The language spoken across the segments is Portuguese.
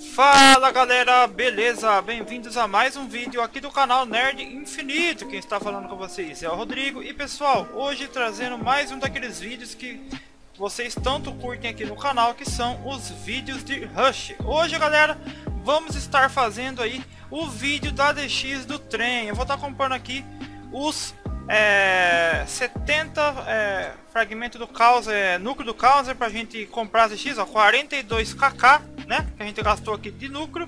Fala galera, beleza? Bem-vindos a mais um vídeo aqui do canal Nerd Infinito. Quem está falando com vocês é o Rodrigo. E pessoal, hoje trazendo mais um daqueles vídeos que vocês tanto curtem aqui no canal Que são os vídeos de Rush. Hoje galera, vamos estar fazendo aí o vídeo da DX do trem. Eu vou estar comprando aqui os é, 70 é, fragmentos do caos, é, núcleo do caos para a gente comprar as DX, ó, 42kk né? Que a gente gastou aqui de lucro.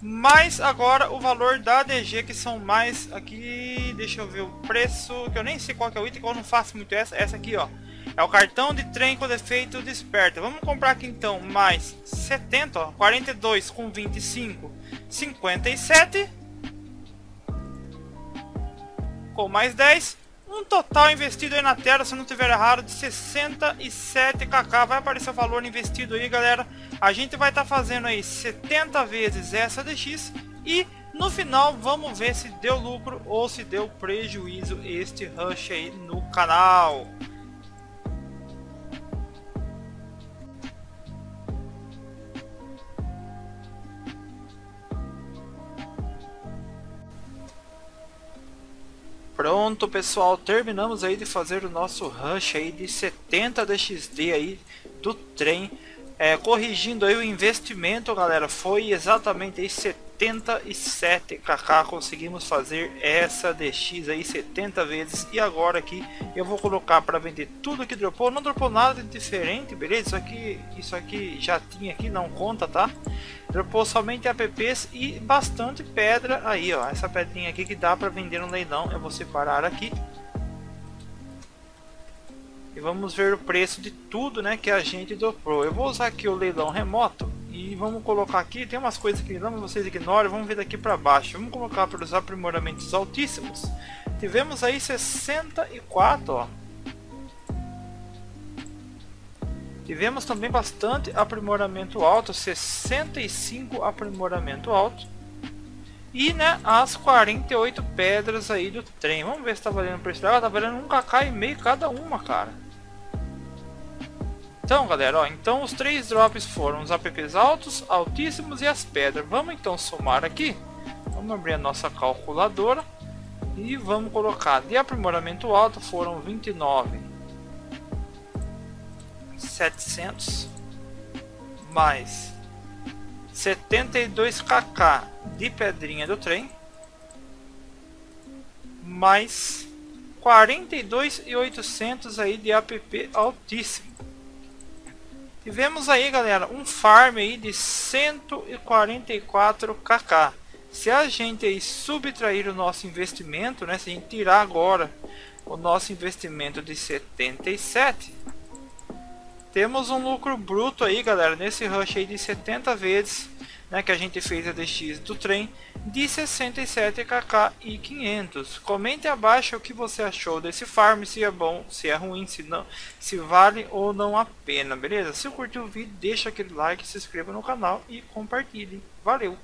Mas agora o valor da DG que são mais aqui, deixa eu ver o preço, que eu nem sei qual é o item, que eu não faço muito essa, essa aqui ó. É o cartão de trem com defeito desperta. Vamos comprar aqui então mais 70, ó, 42 com 25, 57. Com mais 10, um total investido aí na tela, se não tiver errado, de 67kk. Vai aparecer o valor investido aí, galera. A gente vai estar tá fazendo aí 70 vezes essa DX e no final vamos ver se deu lucro ou se deu prejuízo este rush aí no canal. Pronto pessoal, terminamos aí de fazer o nosso rush aí de 70 DXD aí do trem. É, corrigindo aí o investimento, galera, foi exatamente aí 77kk. Conseguimos fazer essa DX aí 70 vezes. E agora aqui eu vou colocar para vender tudo que dropou. Não dropou nada diferente, beleza? Isso aqui, isso aqui já tinha aqui, não conta, tá? Dropou somente apps e bastante pedra aí, ó. Essa pedrinha aqui que dá para vender no leilão. Eu vou separar aqui. E vamos ver o preço de tudo né, que a gente dobrou. Eu vou usar aqui o leilão remoto e vamos colocar aqui, tem umas coisas que não vocês ignoram, vamos ver daqui para baixo. Vamos colocar para os aprimoramentos altíssimos. Tivemos aí 64, ó. Tivemos também bastante aprimoramento alto, 65 aprimoramento alto. E né, as 48 pedras aí do trem. Vamos ver se tá valendo preço dela. Tá valendo um kk e meio cada uma, cara. Então, galera, ó, então os três drops foram os apps altos, altíssimos e as pedras. Vamos então somar aqui. Vamos abrir a nossa calculadora e vamos colocar de aprimoramento alto foram 29 700 mais 72 kk de pedrinha do trem mais 42.800 aí de app altíssimo. Tivemos aí, galera, um farm aí de 144 kk. Se a gente aí subtrair o nosso investimento, né, se a gente tirar agora o nosso investimento de 77, temos um lucro bruto aí, galera, nesse rush aí de 70 vezes né, que a gente fez a DX do trem de 67kk e 500. Comente abaixo o que você achou desse farm, se é bom, se é ruim, se não, se vale ou não a pena, beleza? Se curtiu o vídeo, deixa aquele like, se inscreva no canal e compartilhe. Valeu!